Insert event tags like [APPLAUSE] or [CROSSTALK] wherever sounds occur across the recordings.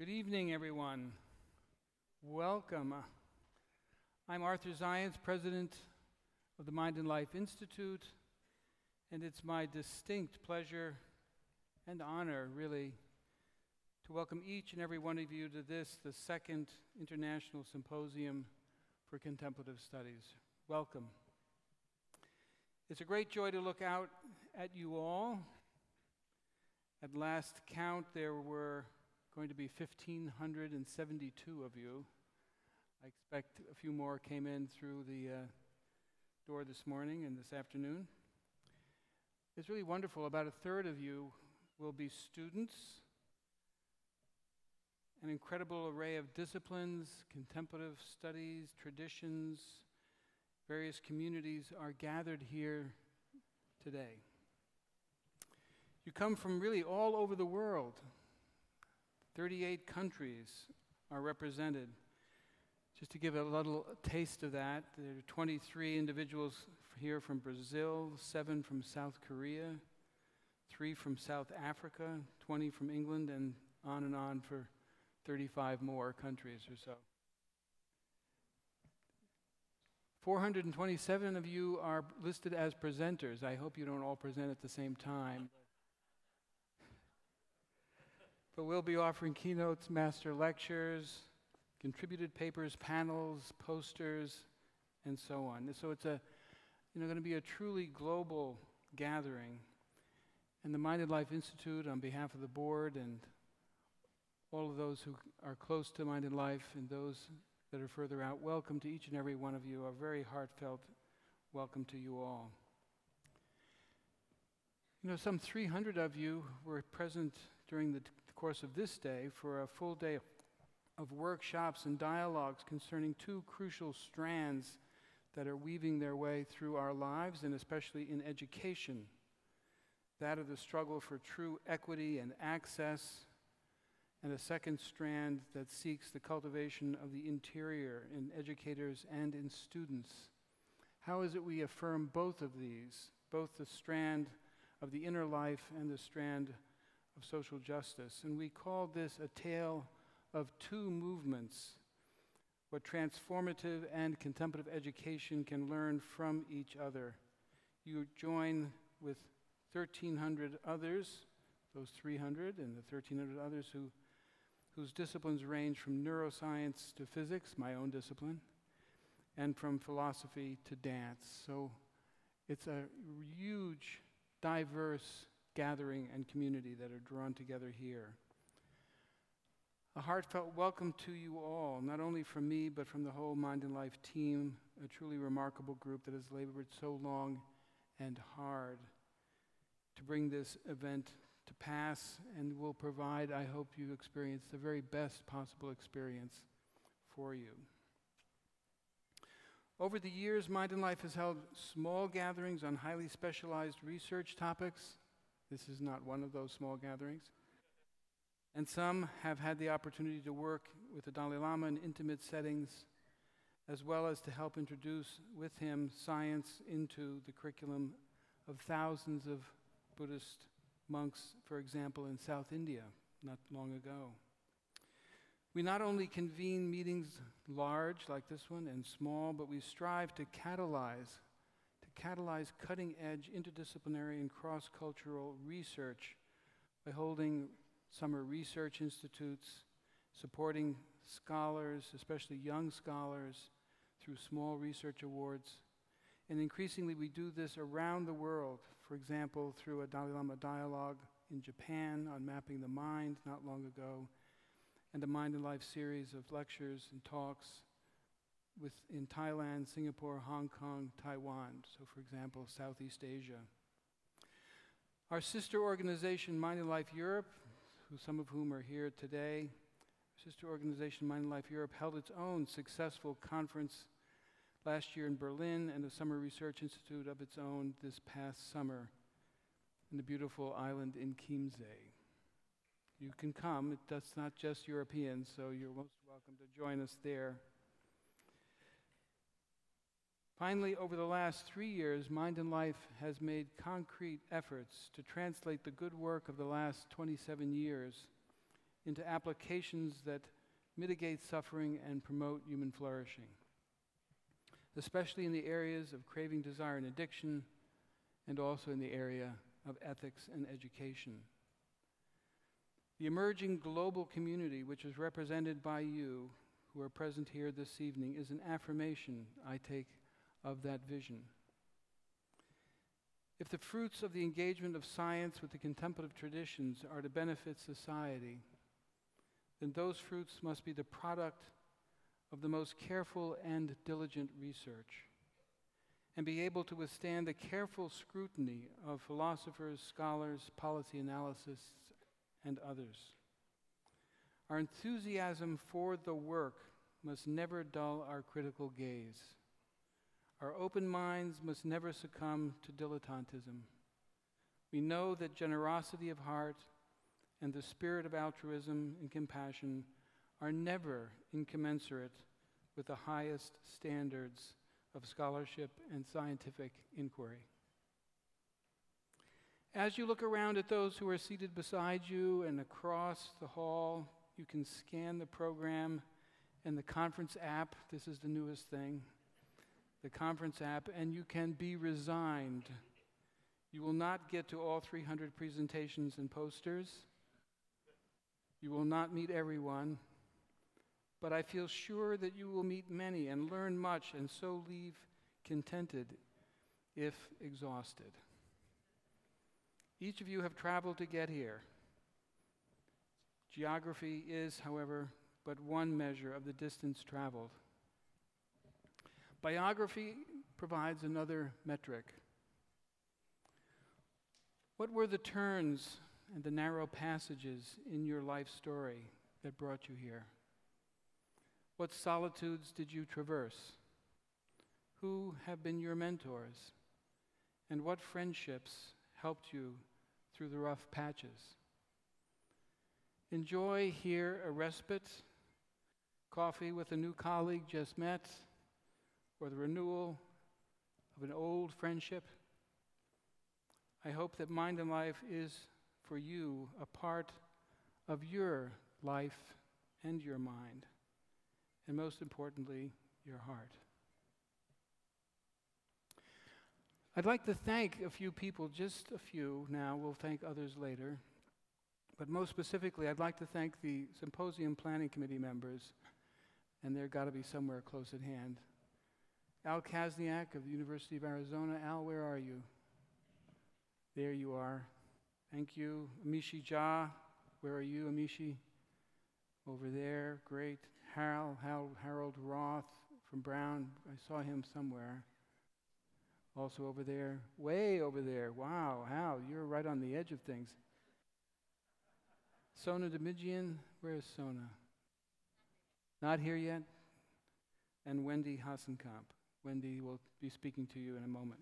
Good evening, everyone. Welcome. I'm Arthur Zajonc, president of the Mind and Life Institute, and it's my distinct pleasure and honor, really, to welcome each and every one of you to this, the second International Symposium for Contemplative Studies. Welcome. It's a great joy to look out at you all. At last count, there were going to be 1,572 of you. I expect a few more came in through the uh, door this morning and this afternoon. It's really wonderful. About a third of you will be students. An incredible array of disciplines, contemplative studies, traditions, various communities are gathered here today. You come from really all over the world. 38 countries are represented. Just to give a little taste of that, there are 23 individuals here from Brazil, seven from South Korea, three from South Africa, 20 from England, and on and on for 35 more countries or so. 427 of you are listed as presenters. I hope you don't all present at the same time. But we'll be offering keynotes, master lectures, contributed papers, panels, posters, and so on. So it's a, you know, going to be a truly global gathering. And the Mind and Life Institute, on behalf of the board and all of those who are close to Mind and Life and those that are further out, welcome to each and every one of you. A very heartfelt welcome to you all. You know, some 300 of you were present during the course of this day for a full day of workshops and dialogues concerning two crucial strands that are weaving their way through our lives and especially in education that of the struggle for true equity and access, and a second strand that seeks the cultivation of the interior in educators and in students. How is it we affirm both of these, both the strand of the inner life and the strand of social justice. And we call this a tale of two movements what transformative and contemplative education can learn from each other. You join with 1,300 others, those 300 and the 1,300 others who, whose disciplines range from neuroscience to physics, my own discipline, and from philosophy to dance. So it's a huge, diverse gathering and community that are drawn together here. A heartfelt welcome to you all, not only from me, but from the whole Mind and Life team, a truly remarkable group that has labored so long and hard to bring this event to pass and will provide, I hope you experience the very best possible experience for you. Over the years, Mind and Life has held small gatherings on highly specialized research topics this is not one of those small gatherings. And some have had the opportunity to work with the Dalai Lama in intimate settings, as well as to help introduce with him science into the curriculum of thousands of Buddhist monks, for example, in South India not long ago. We not only convene meetings large like this one and small, but we strive to catalyze catalyze cutting edge interdisciplinary and cross cultural research by holding summer research institutes, supporting scholars, especially young scholars, through small research awards. And increasingly, we do this around the world, for example, through a Dalai Lama dialogue in Japan on mapping the mind not long ago, and a Mind and Life series of lectures and talks with, in Thailand, Singapore, Hong Kong, Taiwan, so for example, Southeast Asia. Our sister organization, Mind and Life Europe, who, some of whom are here today, sister organization Mind and Life Europe held its own successful conference last year in Berlin and a summer research institute of its own this past summer in the beautiful island in Chiemsee. You can come, it's not just Europeans, so you're most welcome to join us there. Finally, over the last three years, Mind and Life has made concrete efforts to translate the good work of the last 27 years into applications that mitigate suffering and promote human flourishing, especially in the areas of craving, desire, and addiction, and also in the area of ethics and education. The emerging global community, which is represented by you who are present here this evening, is an affirmation, I take, of that vision. If the fruits of the engagement of science with the contemplative traditions are to benefit society, then those fruits must be the product of the most careful and diligent research and be able to withstand the careful scrutiny of philosophers, scholars, policy analysts, and others. Our enthusiasm for the work must never dull our critical gaze. Our open minds must never succumb to dilettantism. We know that generosity of heart and the spirit of altruism and compassion are never incommensurate with the highest standards of scholarship and scientific inquiry. As you look around at those who are seated beside you and across the hall, you can scan the program and the conference app. This is the newest thing the conference app, and you can be resigned. You will not get to all 300 presentations and posters. You will not meet everyone. But I feel sure that you will meet many and learn much, and so leave contented if exhausted. Each of you have traveled to get here. Geography is, however, but one measure of the distance traveled. Biography provides another metric. What were the turns and the narrow passages in your life story that brought you here? What solitudes did you traverse? Who have been your mentors? And what friendships helped you through the rough patches? Enjoy here a respite, coffee with a new colleague just met, or the renewal of an old friendship. I hope that Mind and Life is for you a part of your life and your mind, and most importantly, your heart. I'd like to thank a few people, just a few now, we'll thank others later. But most specifically, I'd like to thank the Symposium Planning Committee members, and they're got to be somewhere close at hand. Al Kaszniak of the University of Arizona. Al, where are you? There you are. Thank you. Amishi Jha, where are you, Amishi? Over there. Great. Harold, Harold, Harold Roth from Brown. I saw him somewhere. Also over there. Way over there. Wow, Hal, you're right on the edge of things. Sona Dimidjian, where is Sona? Not here yet? And Wendy Hasenkamp. Wendy will be speaking to you in a moment.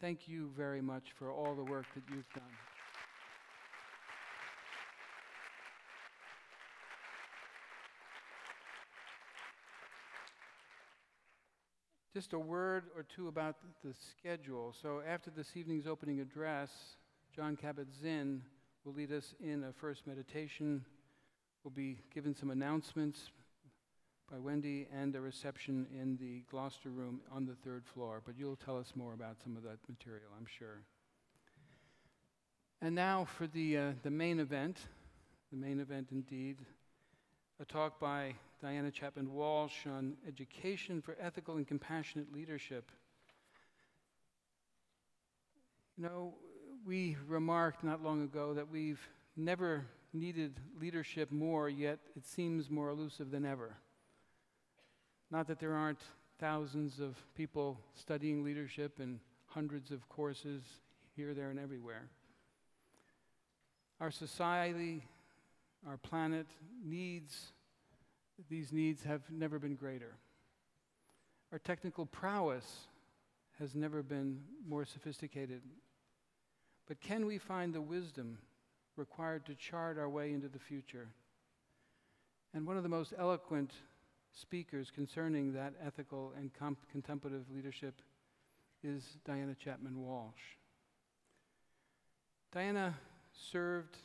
Thank you very much for all the work that you've done. Just a word or two about the schedule. So, after this evening's opening address, John Kabat-Zinn will lead us in a first meditation. We'll be given some announcements by Wendy and a reception in the Gloucester room on the third floor. But you'll tell us more about some of that material, I'm sure. And now for the, uh, the main event, the main event indeed, a talk by Diana Chapman Walsh on education for ethical and compassionate leadership. You know, we remarked not long ago that we've never needed leadership more, yet it seems more elusive than ever. Not that there aren't thousands of people studying leadership and hundreds of courses here, there, and everywhere. Our society, our planet needs these needs have never been greater. Our technical prowess has never been more sophisticated. But can we find the wisdom required to chart our way into the future? And one of the most eloquent speakers concerning that ethical and contemplative leadership is Diana Chapman Walsh. Diana served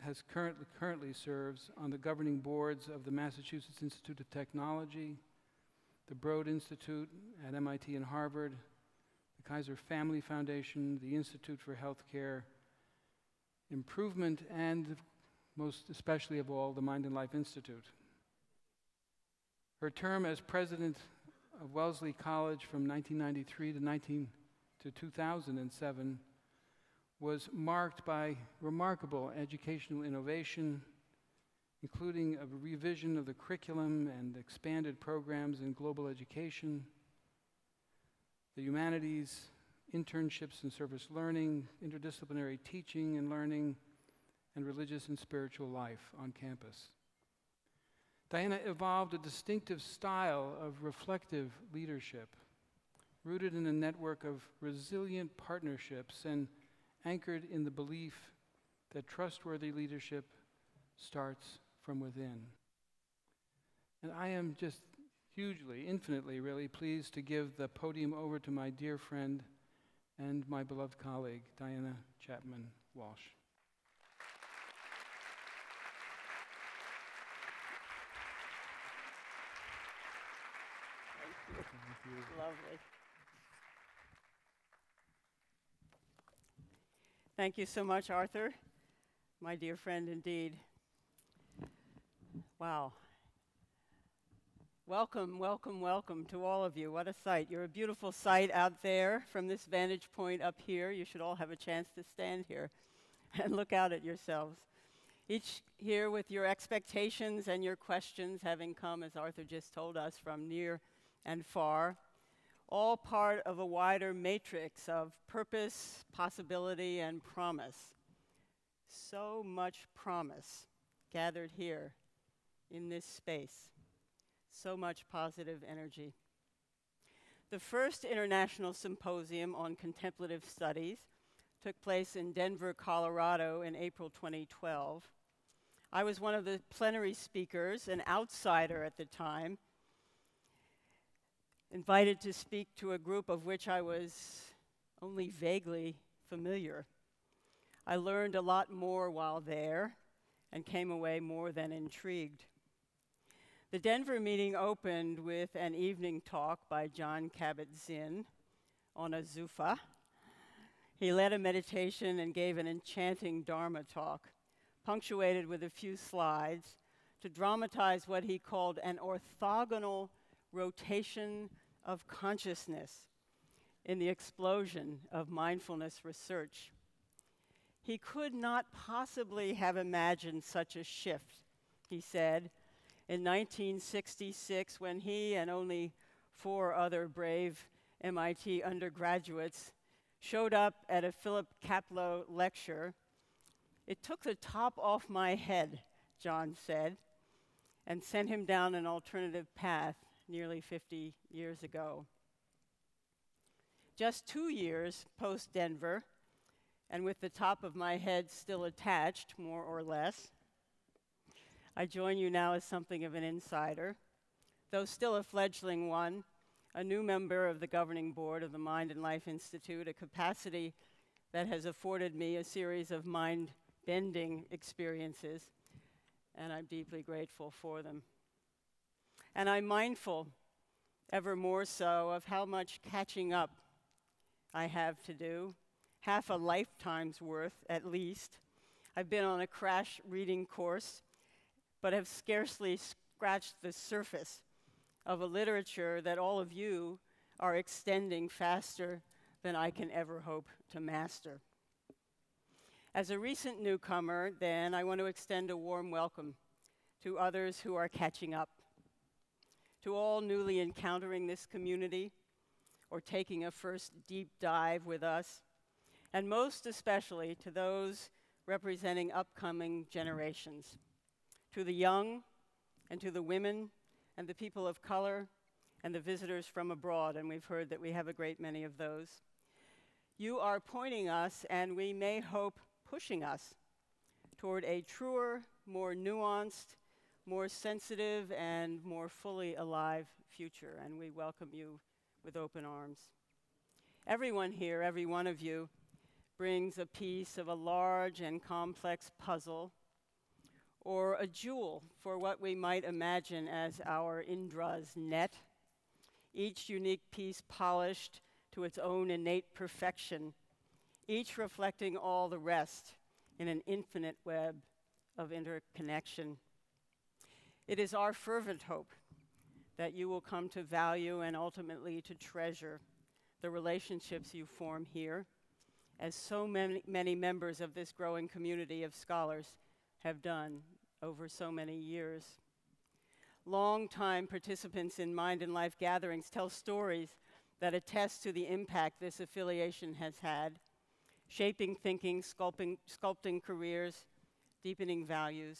has currently, currently serves on the governing boards of the Massachusetts Institute of Technology, the Broad Institute at MIT and Harvard, the Kaiser Family Foundation, the Institute for Healthcare Improvement, and most especially of all, the Mind and Life Institute. Her term as president of Wellesley College from 1993 to, 19, to 2007 was marked by remarkable educational innovation, including a revision of the curriculum and expanded programs in global education, the humanities, internships and service learning, interdisciplinary teaching and learning, and religious and spiritual life on campus. Diana evolved a distinctive style of reflective leadership, rooted in a network of resilient partnerships and anchored in the belief that trustworthy leadership starts from within. And I am just hugely, infinitely, really pleased to give the podium over to my dear friend and my beloved colleague, Diana Chapman Walsh. Thank you. Lovely. Thank you so much, Arthur, my dear friend indeed. Wow. Welcome, welcome, welcome to all of you. What a sight. You're a beautiful sight out there from this vantage point up here. You should all have a chance to stand here [LAUGHS] and look out at yourselves. Each here with your expectations and your questions having come, as Arthur just told us, from near and far all part of a wider matrix of purpose, possibility, and promise. So much promise gathered here in this space. So much positive energy. The first International Symposium on Contemplative Studies took place in Denver, Colorado in April 2012. I was one of the plenary speakers, an outsider at the time, invited to speak to a group of which I was only vaguely familiar. I learned a lot more while there and came away more than intrigued. The Denver meeting opened with an evening talk by John Kabat-Zinn on a zafu. He led a meditation and gave an enchanting Dharma talk, punctuated with a few slides to dramatize what he called an orthogonal rotation of consciousness in the explosion of mindfulness research. He could not possibly have imagined such a shift, he said, in 1966 when he and only four other brave MIT undergraduates showed up at a Philip Kapleau lecture. It took the top off my head, John said, and sent him down an alternative path nearly 50 years ago. Just two years post Denver, and with the top of my head still attached, more or less, I join you now as something of an insider. Though still a fledgling one, a new member of the governing board of the Mind and Life Institute, a capacity that has afforded me a series of mind bending experiences, and I'm deeply grateful for them. And I'm mindful, ever more so, of how much catching up I have to do, half a lifetime's worth at least. I've been on a crash reading course, but have scarcely scratched the surface of a literature that all of you are extending faster than I can ever hope to master. As a recent newcomer, then, I want to extend a warm welcome to others who are catching up to all newly encountering this community or taking a first deep dive with us, and most especially to those representing upcoming generations, to the young and to the women and the people of color and the visitors from abroad, and we've heard that we have a great many of those. You are pointing us, and we may hope pushing us, toward a truer, more nuanced, more sensitive and more fully alive future, and we welcome you with open arms. Everyone here, every one of you, brings a piece of a large and complex puzzle, or a jewel for what we might imagine as our Indra's net, each unique piece polished to its own innate perfection, each reflecting all the rest in an infinite web of interconnection. It is our fervent hope that you will come to value and ultimately to treasure the relationships you form here, as so many, many members of this growing community of scholars have done over so many years. Long-time participants in Mind and Life gatherings tell stories that attest to the impact this affiliation has had, shaping thinking, sculpting, sculpting careers, deepening values,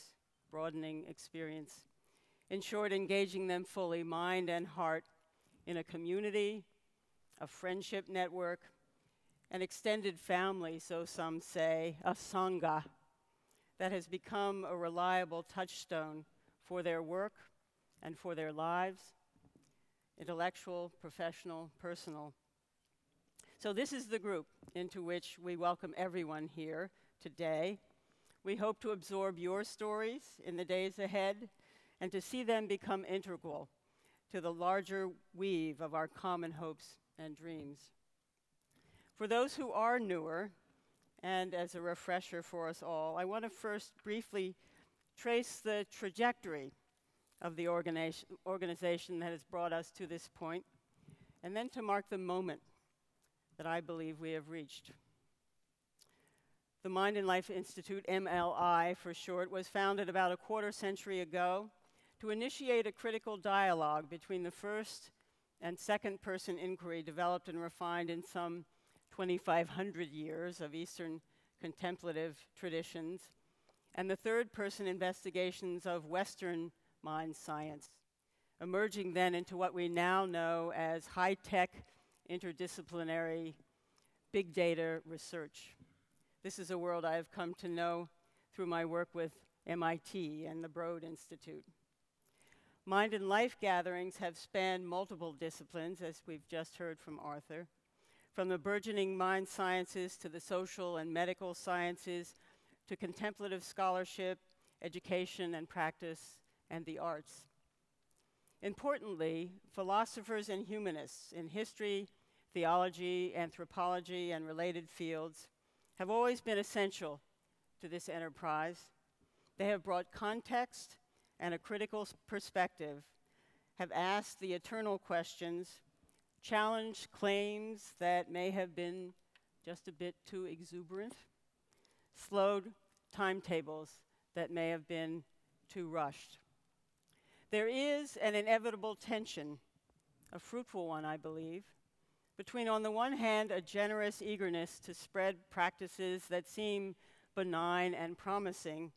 broadening experience. In short, engaging them fully, mind and heart, in a community, a friendship network, an extended family, so some say, a sangha, that has become a reliable touchstone for their work and for their lives, intellectual, professional, personal. So, this is the group into which we welcome everyone here today. We hope to absorb your stories in the days ahead and to see them become integral to the larger weave of our common hopes and dreams. For those who are newer, and as a refresher for us all, I want to first briefly trace the trajectory of the organization, organization that has brought us to this point, and then to mark the moment that I believe we have reached. The Mind and Life Institute, MLI for short, was founded about a quarter century ago to initiate a critical dialogue between the first and second person inquiry developed and refined in some 2,500 years of Eastern contemplative traditions, and the third person investigations of Western mind science, emerging then into what we now know as high tech interdisciplinary big data research. This is a world I have come to know through my work with MIT and the Broad Institute. Mind and life gatherings have spanned multiple disciplines, as we've just heard from Arthur, from the burgeoning mind sciences to the social and medical sciences to contemplative scholarship, education and practice, and the arts. Importantly, philosophers and humanists in history, theology, anthropology, and related fields have always been essential to this enterprise. They have brought context and a critical perspective, have asked the eternal questions, challenged claims that may have been just a bit too exuberant, slowed timetables that may have been too rushed. There is an inevitable tension, a fruitful one, I believe, between, on the one hand, a generous eagerness to spread practices that seem benign and promising,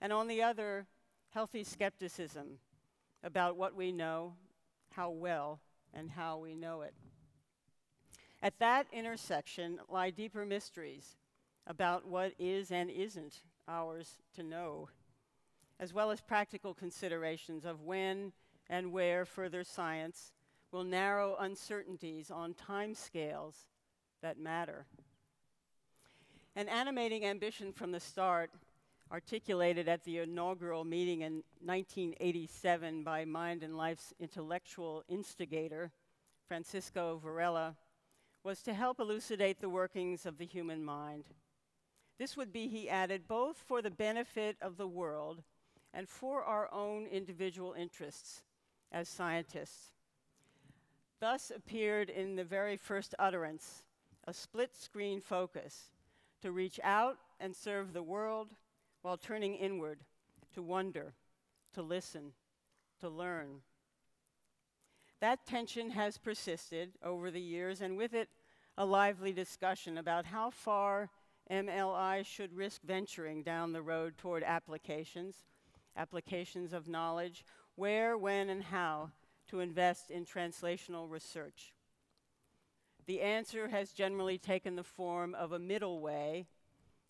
and on the other, healthy skepticism about what we know, how well, and how we know it. At that intersection lie deeper mysteries about what is and isn't ours to know, as well as practical considerations of when and where further science will narrow uncertainties on timescales that matter. An animating ambition from the start articulated at the inaugural meeting in 1987 by Mind and Life's intellectual instigator, Francisco Varela, was to help elucidate the workings of the human mind. This would be, he added, both for the benefit of the world and for our own individual interests as scientists. Thus appeared in the very first utterance a split screen focus to reach out and serve the world while turning inward to wonder, to listen, to learn. That tension has persisted over the years, and with it, a lively discussion about how far MLI should risk venturing down the road toward applications, applications of knowledge, where, when, and how to invest in translational research. The answer has generally taken the form of a middle way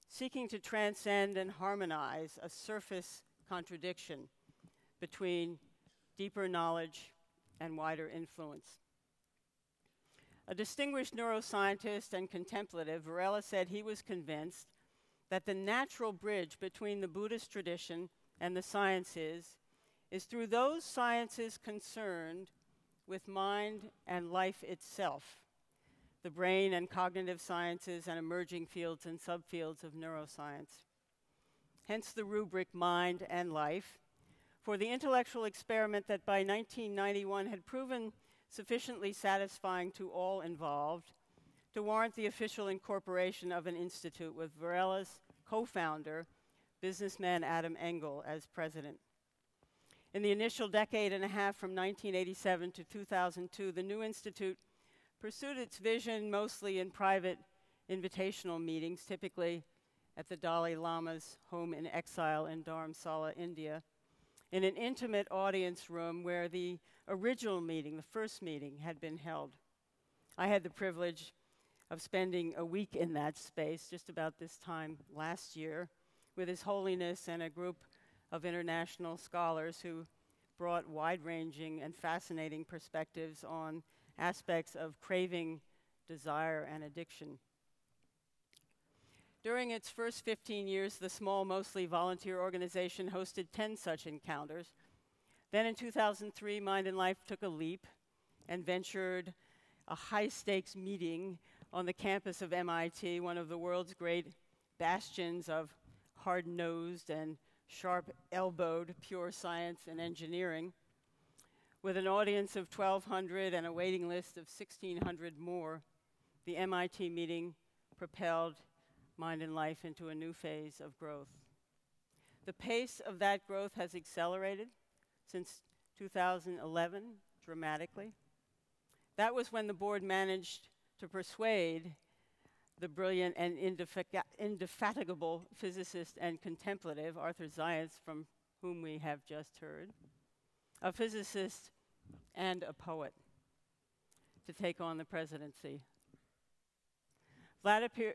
seeking to transcend and harmonize a surface contradiction between deeper knowledge and wider influence. A distinguished neuroscientist and contemplative, Varela said he was convinced that the natural bridge between the Buddhist tradition and the sciences is through those sciences concerned with mind and life itself, the brain and cognitive sciences and emerging fields and subfields of neuroscience. Hence the rubric mind and life for the intellectual experiment that by 1991 had proven sufficiently satisfying to all involved to warrant the official incorporation of an institute with Varela's co founder, businessman Adam Engle, as president. In the initial decade and a half from 1987 to 2002, the new institute pursued its vision mostly in private invitational meetings, typically at the Dalai Lama's home in exile in Dharamsala, India, in an intimate audience room where the original meeting, the first meeting, had been held. I had the privilege of spending a week in that space just about this time last year with His Holiness and a group of international scholars who brought wide ranging and fascinating perspectives on aspects of craving, desire, and addiction. During its first 15 years, the small, mostly volunteer organization hosted 10 such encounters. Then in 2003, Mind and Life took a leap and ventured a high stakes meeting on the campus of MIT, one of the world's great bastions of hard nosed and sharp elbowed pure science and engineering. With an audience of 1,200 and a waiting list of 1,600 more, the MIT meeting propelled Mind and Life into a new phase of growth. The pace of that growth has accelerated since 2011 dramatically. That was when the board managed to persuade the brilliant and indefatigable physicist and contemplative Arthur Zajonc, from whom we have just heard, a physicist and a poet, to take on the presidency. Vladimir,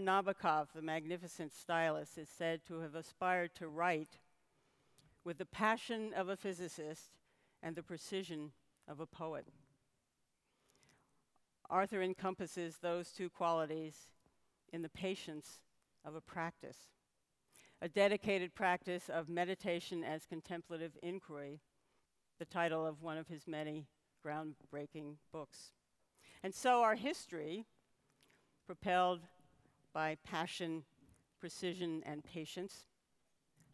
Nabokov, the magnificent stylist, is said to have aspired to write with the passion of a physicist and the precision of a poet. Arthur encompasses those two qualities in the patience of a practice, a dedicated practice of meditation as contemplative inquiry, the title of one of his many groundbreaking books. And so our history, propelled by passion, precision, and patience,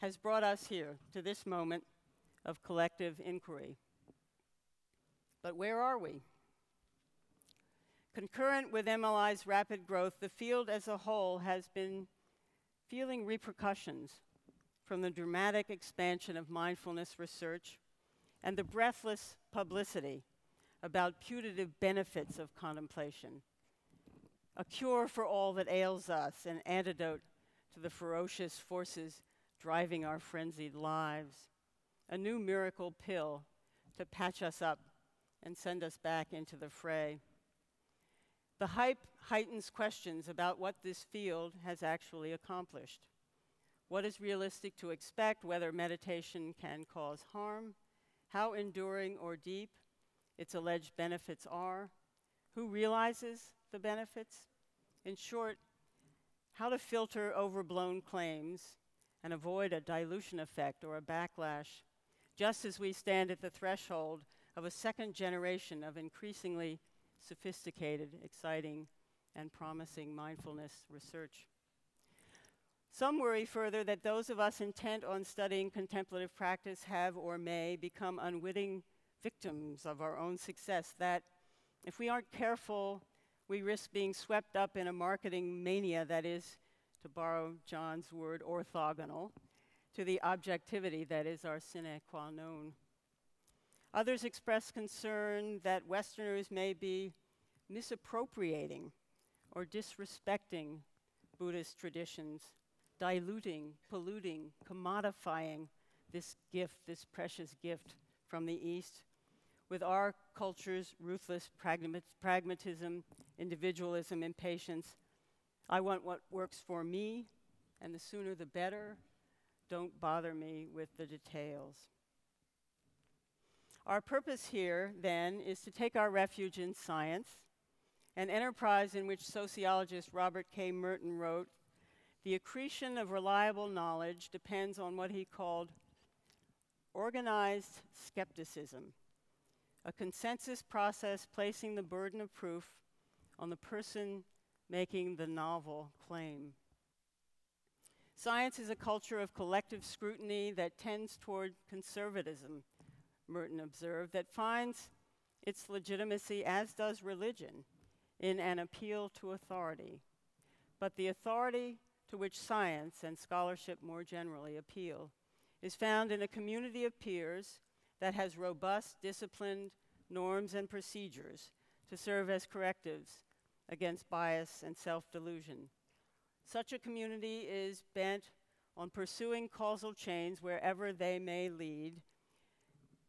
has brought us here to this moment of collective inquiry. But where are we? Concurrent with MLI's rapid growth, the field as a whole has been feeling repercussions from the dramatic expansion of mindfulness research and the breathless publicity about putative benefits of contemplation. A cure for all that ails us, an antidote to the ferocious forces driving our frenzied lives, a new miracle pill to patch us up and send us back into the fray. The hype heightens questions about what this field has actually accomplished. What is realistic to expect, whether meditation can cause harm, how enduring or deep its alleged benefits are, who realizes the benefits, in short, how to filter overblown claims and avoid a dilution effect or a backlash, just as we stand at the threshold of a second generation of increasingly sophisticated, exciting, and promising mindfulness research. Some worry further that those of us intent on studying contemplative practice have or may become unwitting victims of our own success, that if we aren't careful, we risk being swept up in a marketing mania that is, to borrow John's word, orthogonal to the objectivity that is our sine qua non. Others express concern that Westerners may be misappropriating or disrespecting Buddhist traditions, diluting, polluting, commodifying this gift, this precious gift from the East, with our culture's ruthless pragmatism, individualism, impatience. I want what works for me, and the sooner the better. Don't bother me with the details. Our purpose here, then, is to take our refuge in science an enterprise in which sociologist Robert K. Merton wrote The accretion of reliable knowledge depends on what he called organized skepticism, a consensus process placing the burden of proof on the person making the novel claim. Science is a culture of collective scrutiny that tends toward conservatism, Merton observed, that finds its legitimacy, as does religion, in an appeal to authority. But the authority to which science and scholarship more generally appeal is found in a community of peers that has robust, disciplined norms and procedures to serve as correctives against bias and self delusion. Such a community is bent on pursuing causal chains wherever they may lead.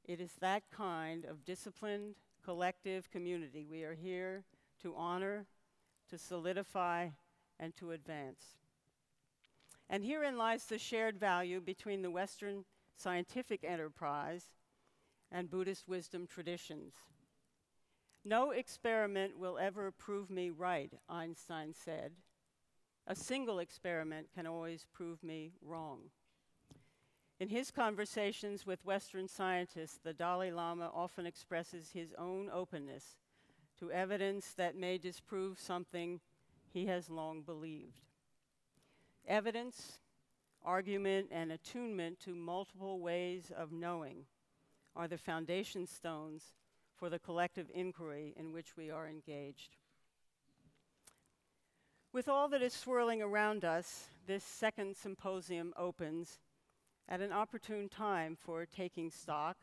It is that kind of disciplined, collective community we are here to honor, to solidify, and to advance. And herein lies the shared value between the Western scientific enterprise and Buddhist wisdom traditions. No experiment will ever prove me right, Einstein said. A single experiment can always prove me wrong. In his conversations with Western scientists, the Dalai Lama often expresses his own openness to evidence that may disprove something he has long believed. Evidence, argument, and attunement to multiple ways of knowing are the foundation stones for the collective inquiry in which we are engaged. With all that is swirling around us, this second symposium opens at an opportune time for taking stock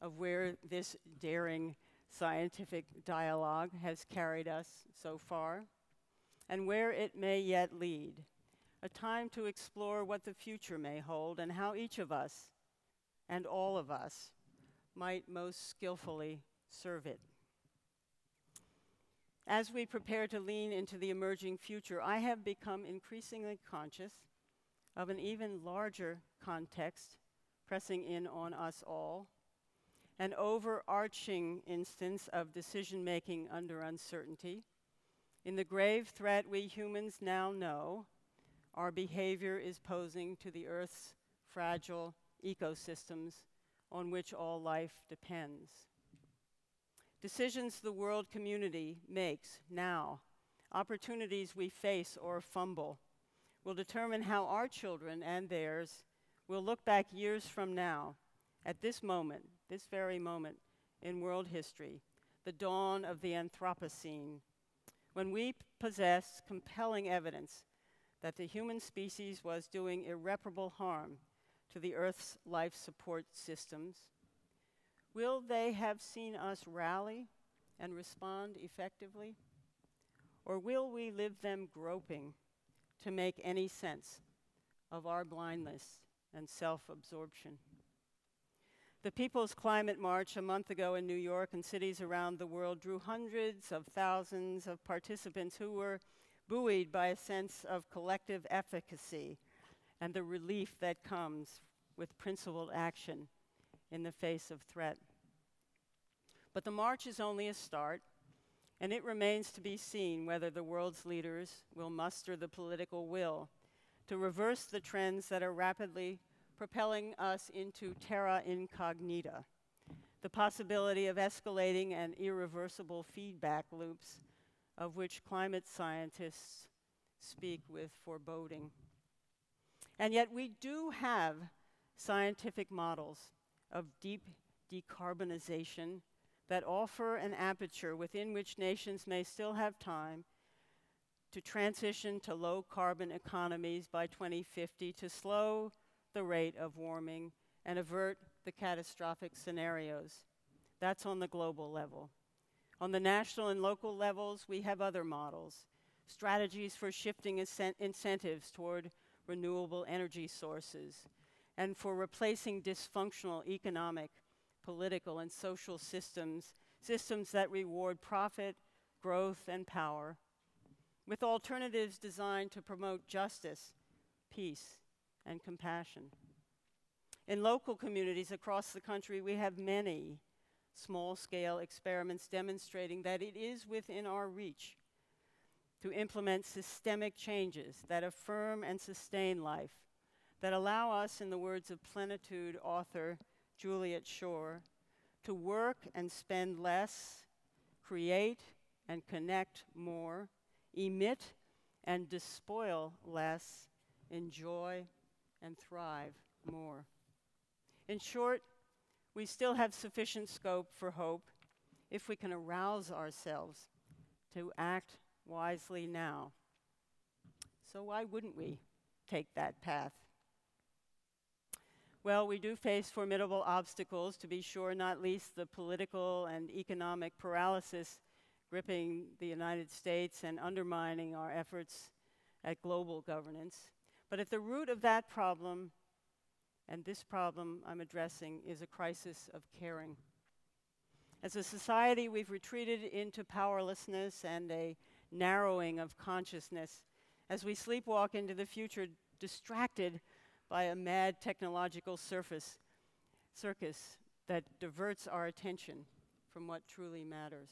of where this daring scientific dialogue has carried us so far and where it may yet lead. A time to explore what the future may hold and how each of us and all of us might most skillfully serve it. As we prepare to lean into the emerging future, I have become increasingly conscious of an even larger context pressing in on us all, an overarching instance of decision making under uncertainty. In the grave threat we humans now know, our behavior is posing to the Earth's fragile ecosystems on which all life depends. Decisions the world community makes now, opportunities we face or fumble, will determine how our children and theirs will look back years from now at this moment, this very moment in world history, the dawn of the Anthropocene, when we possess compelling evidence that the human species was doing irreparable harm to the Earth's life support systems, will they have seen us rally and respond effectively? Or will we live them groping to make any sense of our blindness and self absorption? The People's Climate March a month ago in New York and cities around the world drew hundreds of thousands of participants who were buoyed by a sense of collective efficacy and the relief that comes with principled action in the face of threat. But the march is only a start, and it remains to be seen whether the world's leaders will muster the political will to reverse the trends that are rapidly propelling us into terra incognita, the possibility of escalating and irreversible feedback loops of which climate scientists speak with foreboding. And yet, we do have scientific models of deep decarbonization that offer an aperture within which nations may still have time to transition to low carbon economies by 2050 to slow the rate of warming and avert the catastrophic scenarios. That's on the global level. On the national and local levels, we have other models strategies for shifting incentives toward renewable energy sources, and for replacing dysfunctional economic, political, and social systems, systems that reward profit, growth, and power, with alternatives designed to promote justice, peace, and compassion. In local communities across the country, we have many small scale experiments demonstrating that it is within our reach to implement systemic changes that affirm and sustain life, that allow us, in the words of plenitude author Juliet Schor, to work and spend less, create and connect more, emit and despoil less, enjoy and thrive more. In short, we still have sufficient scope for hope if we can arouse ourselves to act wisely now. So, why wouldn't we take that path? Well, we do face formidable obstacles, to be sure, not least the political and economic paralysis gripping the United States and undermining our efforts at global governance. But at the root of that problem, and this problem I'm addressing, is a crisis of caring. As a society, we've retreated into powerlessness and a narrowing of consciousness as we sleepwalk into the future, distracted by a mad technological surface, circus that diverts our attention from what truly matters.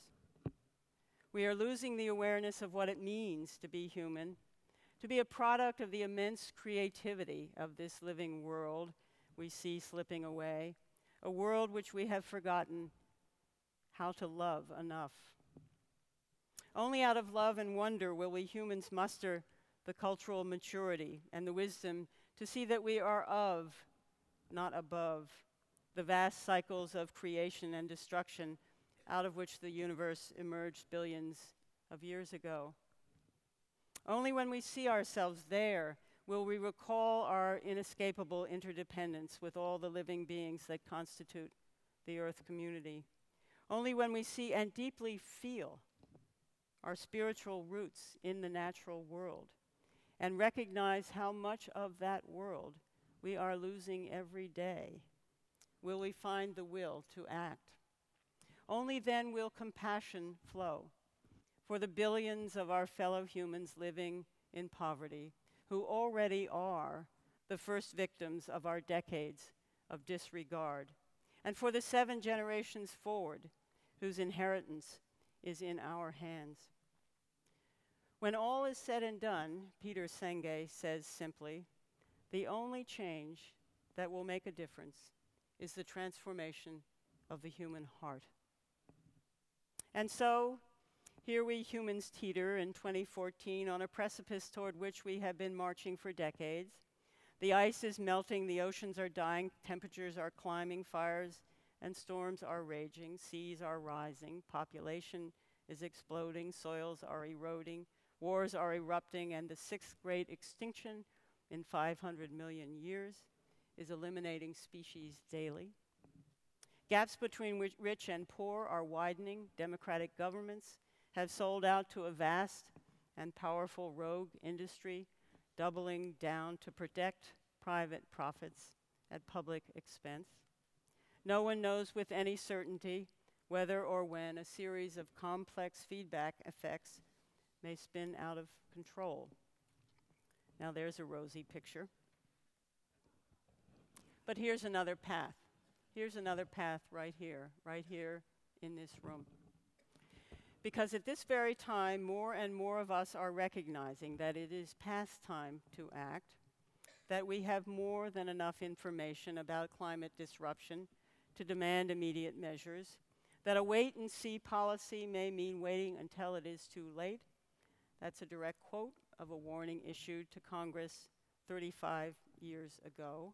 We are losing the awareness of what it means to be human, to be a product of the immense creativity of this living world we see slipping away, a world which we have forgotten how to love enough. Only out of love and wonder will we humans muster the cultural maturity and the wisdom to see that we are of, not above, the vast cycles of creation and destruction out of which the universe emerged billions of years ago. Only when we see ourselves there will we recall our inescapable interdependence with all the living beings that constitute the Earth community. Only when we see and deeply feel our spiritual roots in the natural world and recognize how much of that world we are losing every day will we find the will to act. Only then will compassion flow for the billions of our fellow humans living in poverty who already are the first victims of our decades of disregard, and for the seven generations forward whose inheritance is in our hands. When all is said and done, Peter Senge says simply, the only change that will make a difference is the transformation of the human heart. And so, here we humans teeter in 2014 on a precipice toward which we have been marching for decades. The ice is melting, the oceans are dying, temperatures are climbing, fires and storms are raging, seas are rising, population is exploding, soils are eroding, wars are erupting, and the sixth great extinction in 500 million years is eliminating species daily. Gaps between rich and poor are widening. Democratic governments have sold out to a vast and powerful rogue industry, doubling down to protect private profits at public expense. No one knows with any certainty whether or when a series of complex feedback effects may spin out of control. Now, there's a rosy picture. But here's another path. Here's another path right here, right here in this room. Because at this very time, more and more of us are recognizing that it is past time to act, that we have more than enough information about climate disruption to demand immediate measures, that a wait and see policy may mean waiting until it is too late. That's a direct quote of a warning issued to Congress 35 years ago.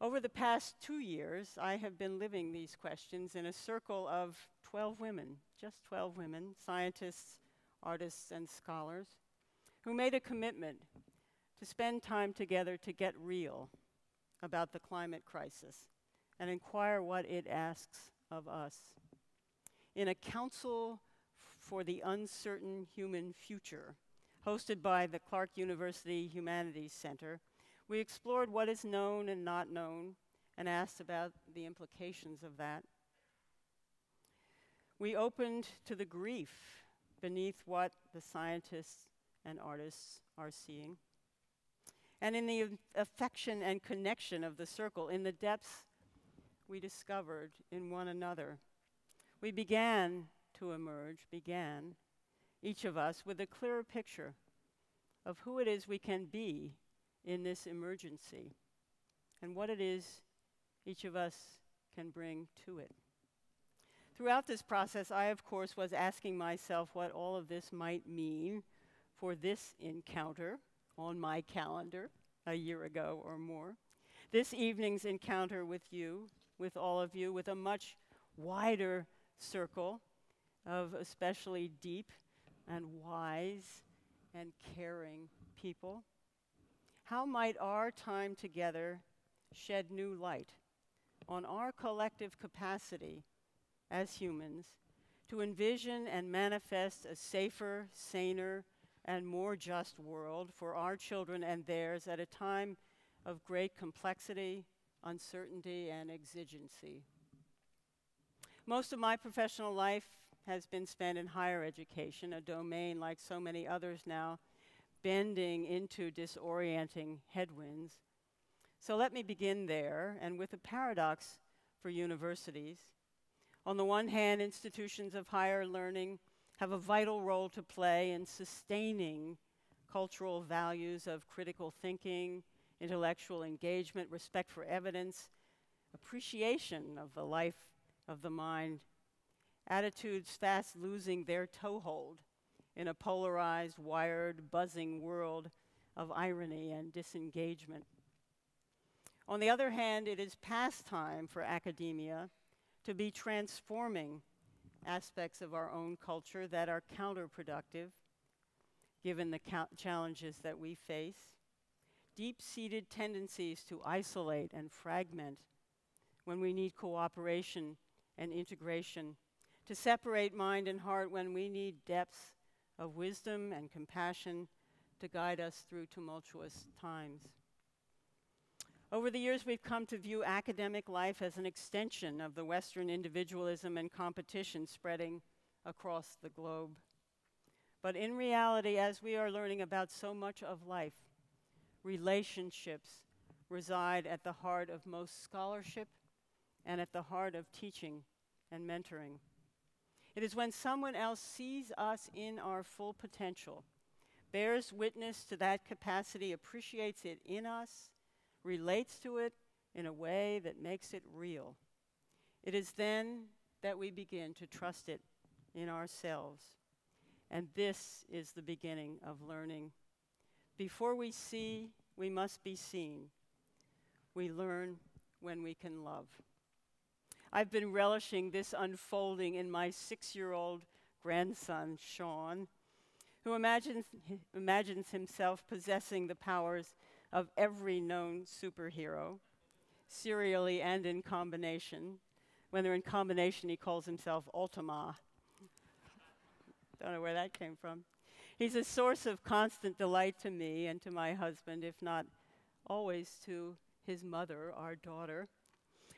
Over the past two years, I have been living these questions in a circle of 12 women, just 12 women, scientists, artists, and scholars, who made a commitment to spend time together to get real about the climate crisis and inquire what it asks of us. In a council for the uncertain human future, hosted by the Clark University Humanities Center, we explored what is known and not known and asked about the implications of that. We opened to the grief beneath what the scientists and artists are seeing. And in the affection and connection of the circle, in the depths we discovered in one another, we began to emerge, began each of us, with a clearer picture of who it is we can be in this emergency and what it is each of us can bring to it. Throughout this process, I, of course, was asking myself what all of this might mean for this encounter on my calendar a year ago or more. This evening's encounter with you, with all of you, with a much wider circle of especially deep and wise and caring people. How might our time together shed new light on our collective capacity as humans to envision and manifest a safer, saner, and more just world for our children and theirs at a time of great complexity, uncertainty, and exigency. Most of my professional life has been spent in higher education, a domain like so many others now, bending into disorienting headwinds. So let me begin there and with a paradox for universities. On the one hand, institutions of higher learning have a vital role to play in sustaining cultural values of critical thinking, intellectual engagement, respect for evidence, appreciation of the life of the mind, attitudes fast losing their toehold in a polarized, wired, buzzing world of irony and disengagement. On the other hand, it is past time for academia to be transforming aspects of our own culture that are counterproductive given the challenges that we face. Deep seated tendencies to isolate and fragment when we need cooperation and integration, to separate mind and heart when we need depths of wisdom and compassion to guide us through tumultuous times. Over the years, we've come to view academic life as an extension of the Western individualism and competition spreading across the globe. But in reality, as we are learning about so much of life, relationships reside at the heart of most scholarship and at the heart of teaching and mentoring. It is when someone else sees us in our full potential, bears witness to that capacity, appreciates it in us, relates to it in a way that makes it real. It is then that we begin to trust it in ourselves. And this is the beginning of learning. Before we see, we must be seen. We learn when we can love. I've been relishing this unfolding in my six year old grandson, Sean, who imagines, imagines himself possessing the powers of every known superhero, serially and in combination. When they're in combination, he calls himself Ultima. Don't know where that came from. He's a source of constant delight to me and to my husband, if not always to his mother, our daughter,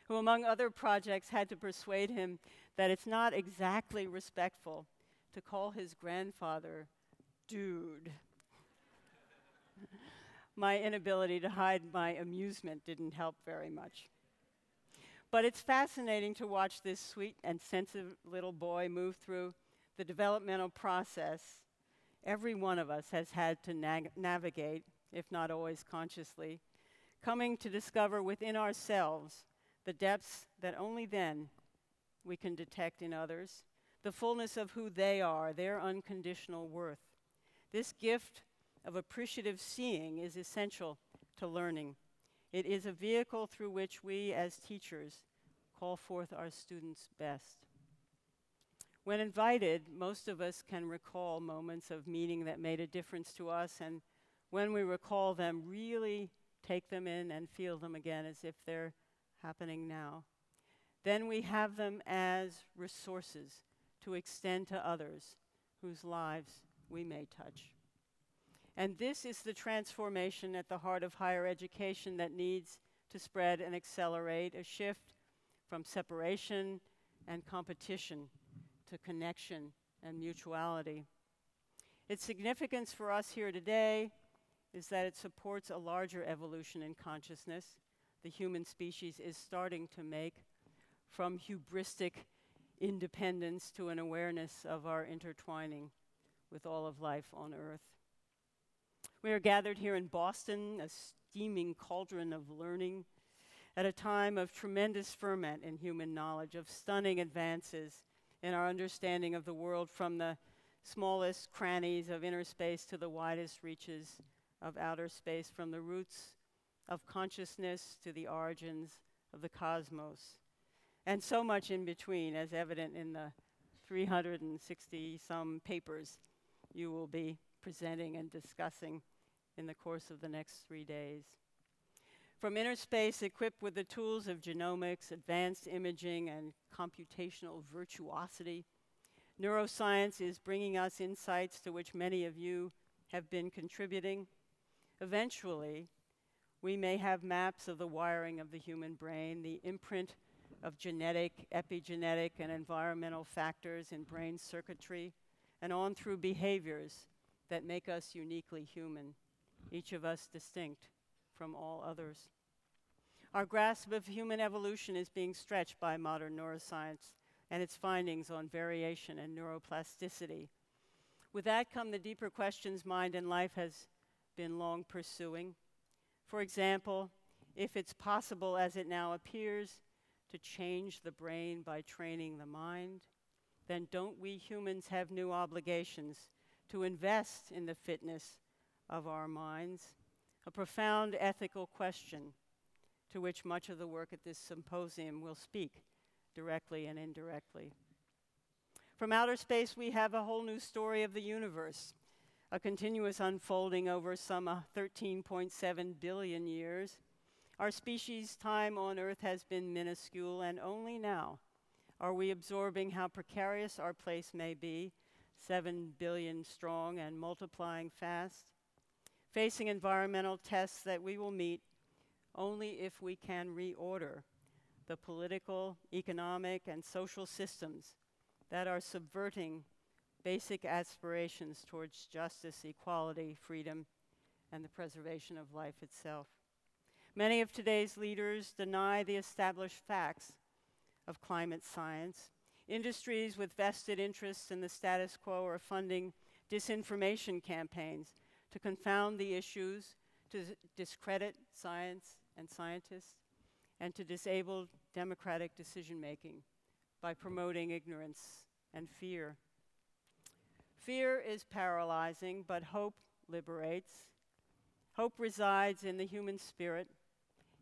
who, among other projects, had to persuade him that it's not exactly respectful to call his grandfather dude my inability to hide my amusement didn't help very much. But it's fascinating to watch this sweet and sensitive little boy move through the developmental process every one of us has had to nag- navigate, if not always consciously, coming to discover within ourselves the depths that only then we can detect in others, the fullness of who they are, their unconditional worth. This gift of appreciative seeing is essential to learning. It is a vehicle through which we, as teachers, call forth our students' best. When invited, most of us can recall moments of meeting that made a difference to us, and when we recall them, really take them in and feel them again as if they're happening now. Then we have them as resources to extend to others whose lives we may touch. And this is the transformation at the heart of higher education that needs to spread and accelerate a shift from separation and competition to connection and mutuality. Its significance for us here today is that it supports a larger evolution in consciousness the human species is starting to make from hubristic independence to an awareness of our intertwining with all of life on Earth. We are gathered here in Boston, a steaming cauldron of learning, at a time of tremendous ferment in human knowledge, of stunning advances in our understanding of the world from the smallest crannies of inner space to the widest reaches of outer space, from the roots of consciousness to the origins of the cosmos, and so much in between, as evident in the 360 some papers you will be presenting and discussing in the course of the next three days. From inner space, equipped with the tools of genomics, advanced imaging, and computational virtuosity, neuroscience is bringing us insights to which many of you have been contributing. Eventually, we may have maps of the wiring of the human brain, the imprint of genetic, epigenetic, and environmental factors in brain circuitry, and on through behaviors that make us uniquely human, each of us distinct from all others. Our grasp of human evolution is being stretched by modern neuroscience and its findings on variation and neuroplasticity. With that come the deeper questions mind and life has been long pursuing. For example, if it's possible, as it now appears, to change the brain by training the mind, then don't we humans have new obligations to invest in the fitness of our minds? A profound ethical question to which much of the work at this symposium will speak directly and indirectly. From outer space, we have a whole new story of the universe, a continuous unfolding over some uh, 13.7 billion years. Our species' time on Earth has been minuscule, and only now are we absorbing how precarious our place may be, 7 billion strong and multiplying fast, facing environmental tests that we will meet only if we can reorder the political, economic, and social systems that are subverting basic aspirations towards justice, equality, freedom, and the preservation of life itself. Many of today's leaders deny the established facts of climate science. Industries with vested interests in the status quo are funding disinformation campaigns to confound the issues, to discredit science and scientists, and to disable democratic decision making by promoting ignorance and fear. Fear is paralyzing, but hope liberates. Hope resides in the human spirit,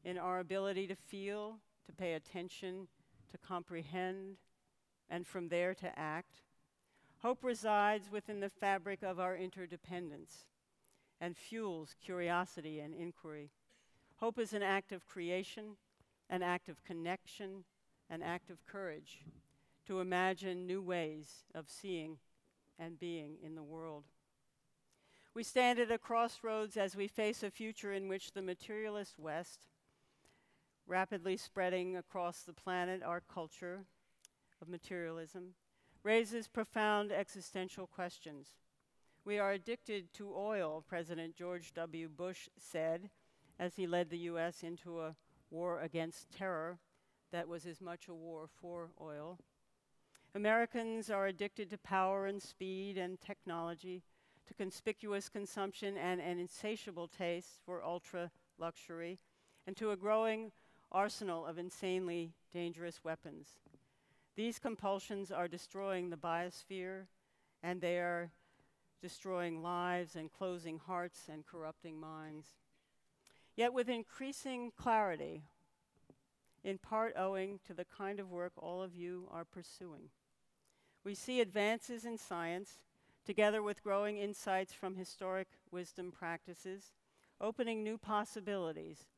in our ability to feel, to pay attention, to comprehend, and from there to act. Hope resides within the fabric of our interdependence and fuels curiosity and inquiry. Hope is an act of creation, an act of connection, an act of courage to imagine new ways of seeing and being in the world. We stand at a crossroads as we face a future in which the materialist West, rapidly spreading across the planet our culture of materialism, raises profound existential questions. We are addicted to oil, President George W. Bush said, as he led the U.S. into a war against terror that was as much a war for oil. Americans are addicted to power and speed and technology, to conspicuous consumption and an insatiable taste for ultra luxury, and to a growing arsenal of insanely dangerous weapons. These compulsions are destroying the biosphere, and they are destroying lives and closing hearts and corrupting minds yet with increasing clarity, in part owing to the kind of work all of you are pursuing. We see advances in science, together with growing insights from historic wisdom practices, opening new possibilities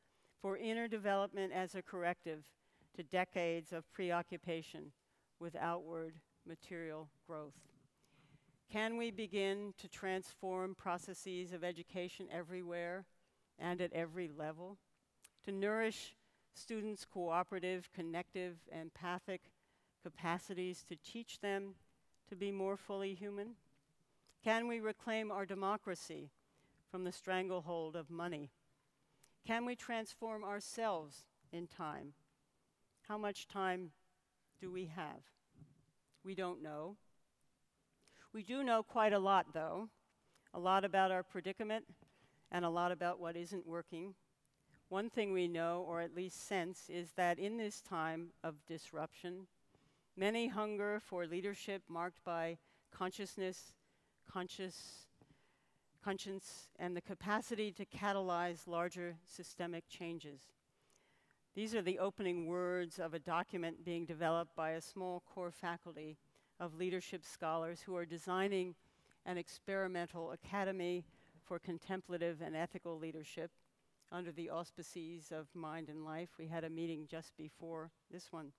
for inner development as a corrective to decades of preoccupation with outward material growth. Can we begin to transform processes of education everywhere and at every level, to nourish students' cooperative, connective, empathic capacities to teach them to be more fully human? Can we reclaim our democracy from the stranglehold of money? Can we transform ourselves in time? How much time do we have? We don't know. We do know quite a lot, though a lot about our predicament and a lot about what isn't working. One thing we know, or at least sense, is that in this time of disruption, many hunger for leadership marked by consciousness, conscious conscience, and the capacity to catalyze larger systemic changes. These are the opening words of a document being developed by a small core faculty of leadership scholars who are designing an experimental academy for contemplative and ethical leadership under the auspices of Mind and Life. We had a meeting just before this one.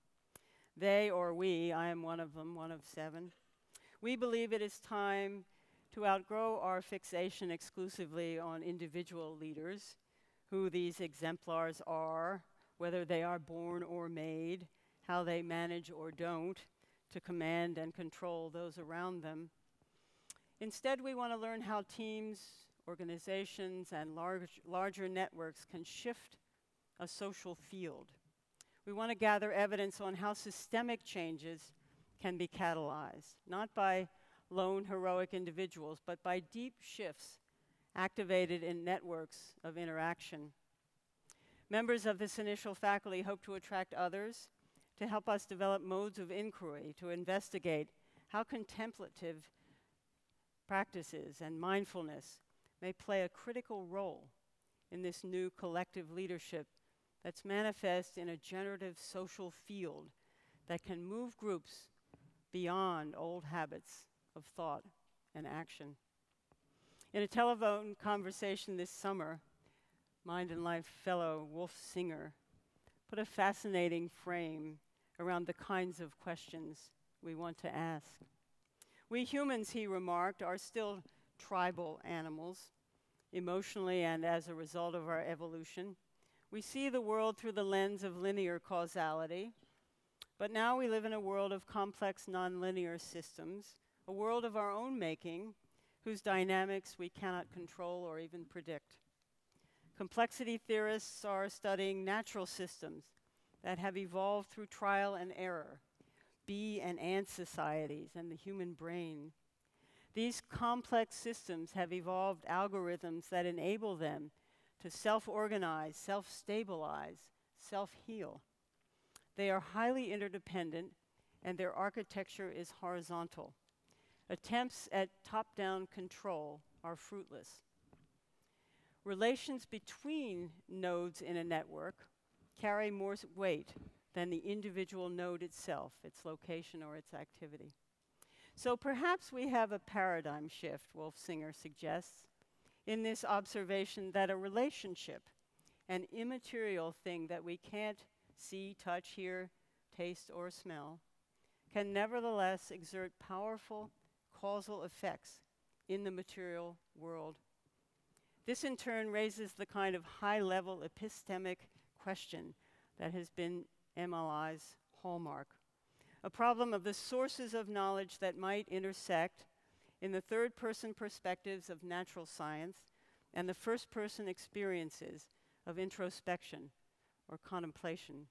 They or we, I am one of them, one of seven, we believe it is time to outgrow our fixation exclusively on individual leaders, who these exemplars are, whether they are born or made, how they manage or don't, to command and control those around them. Instead, we want to learn how teams, organizations, and large, larger networks can shift a social field. We want to gather evidence on how systemic changes can be catalyzed, not by lone heroic individuals, but by deep shifts activated in networks of interaction. Members of this initial faculty hope to attract others to help us develop modes of inquiry to investigate how contemplative practices and mindfulness may play a critical role in this new collective leadership that's manifest in a generative social field that can move groups beyond old habits of thought and action. In a telephone conversation this summer, Mind and Life fellow Wolf Singer put a fascinating frame around the kinds of questions we want to ask. We humans, he remarked, are still tribal animals, emotionally and as a result of our evolution. We see the world through the lens of linear causality, but now we live in a world of complex nonlinear systems a world of our own making whose dynamics we cannot control or even predict. Complexity theorists are studying natural systems that have evolved through trial and error, bee and ant societies, and the human brain. These complex systems have evolved algorithms that enable them to self organize, self stabilize, self heal. They are highly interdependent, and their architecture is horizontal. Attempts at top down control are fruitless. Relations between nodes in a network carry more weight than the individual node itself, its location or its activity. So perhaps we have a paradigm shift, Wolf Singer suggests, in this observation that a relationship, an immaterial thing that we can't see, touch, hear, taste, or smell, can nevertheless exert powerful causal effects in the material world. This in turn raises the kind of high level epistemic question that has been MLI's hallmark. A problem of the sources of knowledge that might intersect in the third person perspectives of natural science and the first person experiences of introspection or contemplation.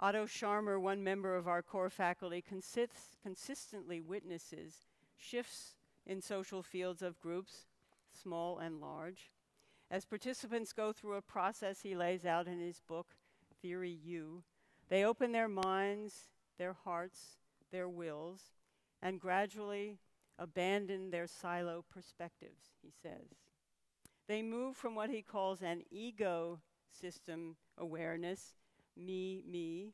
Otto Scharmer, one member of our core faculty, consist consistently witnesses shifts in social fields of groups, small and large. As participants go through a process he lays out in his book, Theory U, they open their minds, their hearts, their wills, and gradually abandon their silo perspectives, he says. They move from what he calls an ego system awareness me, me,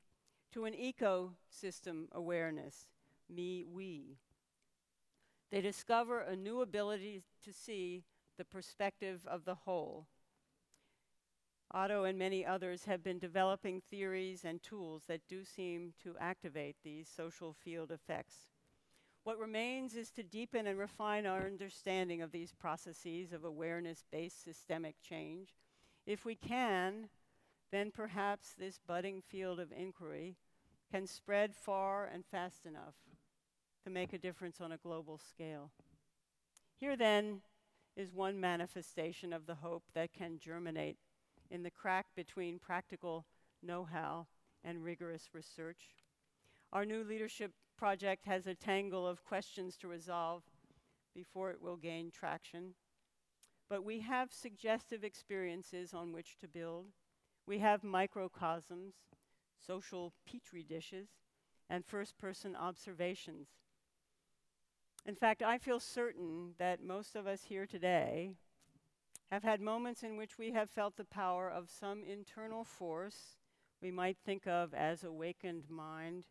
to an ecosystem awareness, me, we. They discover a new ability to see the perspective of the whole. Otto and many others have been developing theories and tools that do seem to activate these social field effects. What remains is to deepen and refine our understanding of these processes of awareness based systemic change. If we can, then perhaps this budding field of inquiry can spread far and fast enough to make a difference on a global scale. Here, then, is one manifestation of the hope that can germinate in the crack between practical know how and rigorous research. Our new leadership project has a tangle of questions to resolve before it will gain traction. But we have suggestive experiences on which to build. We have microcosms, social petri dishes, and first person observations. In fact, I feel certain that most of us here today have had moments in which we have felt the power of some internal force we might think of as awakened mind,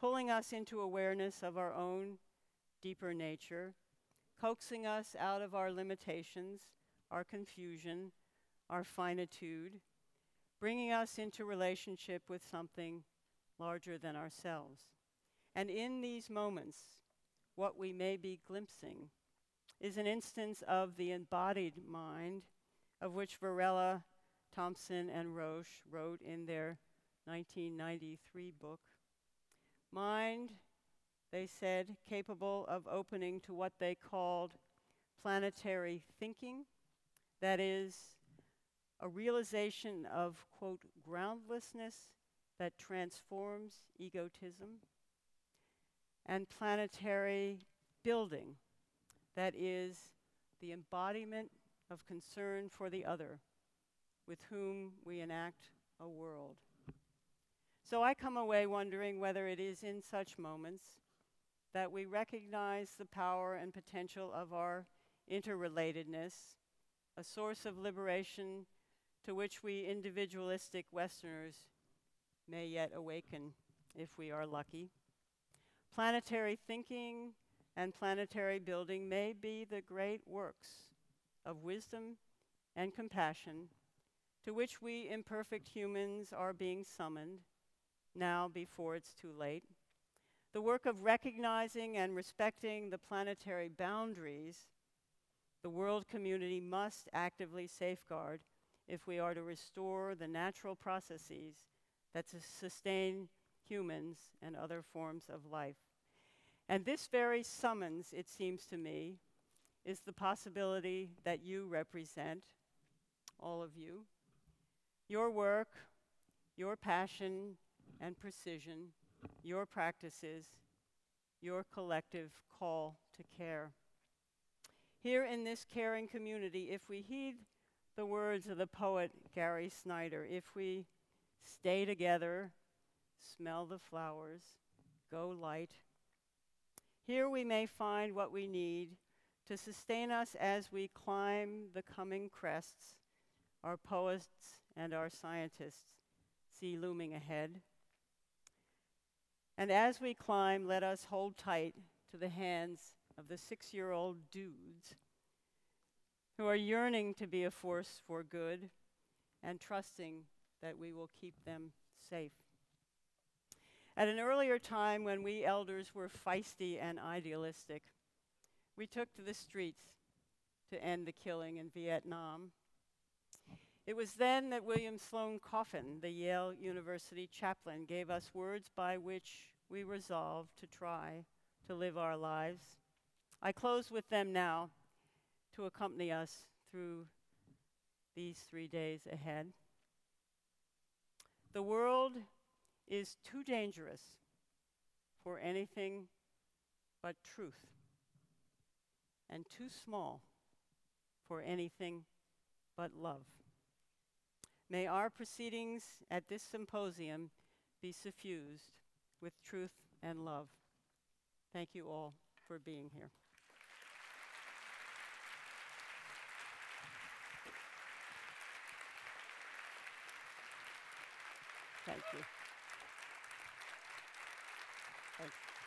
pulling us into awareness of our own deeper nature, coaxing us out of our limitations, our confusion, our finitude, bringing us into relationship with something larger than ourselves. And in these moments, what we may be glimpsing is an instance of the embodied mind, of which Varela, Thompson, and Rosch wrote in their 1993 book. Mind, they said, capable of opening to what they called planetary thinking, that is, a realization of, quote, groundlessness that transforms egotism, and planetary building, that is, the embodiment of concern for the other, with whom we enact a world. So I come away wondering whether it is in such moments that we recognize the power and potential of our interrelatedness, a source of liberation to which we individualistic Westerners may yet awaken if we are lucky. Planetary thinking and planetary building may be the great works of wisdom and compassion to which we imperfect humans are being summoned now before it's too late. The work of recognizing and respecting the planetary boundaries the world community must actively safeguard if we are to restore the natural processes that sustain humans and other forms of life. And this very summons, it seems to me, is the possibility that you represent, all of you. Your work, your passion and precision, your practices, your collective call to care. Here in this caring community, if we heed the words of the poet Gary Snyder if we stay together, smell the flowers, go light. Here we may find what we need to sustain us as we climb the coming crests our poets and our scientists see looming ahead. And as we climb, let us hold tight to the hands of the six year old dudes who are yearning to be a force for good and trusting that we will keep them safe. At an earlier time when we elders were feisty and idealistic, we took to the streets to end the killing in Vietnam. It was then that William Sloane Coffin, the Yale University chaplain, gave us words by which we resolved to try to live our lives. I close with them now to accompany us through these three days ahead. The world is too dangerous for anything but truth, and too small for anything but love. May our proceedings at this symposium be suffused with truth and love. Thank you all for being here. Thank you. Thanks.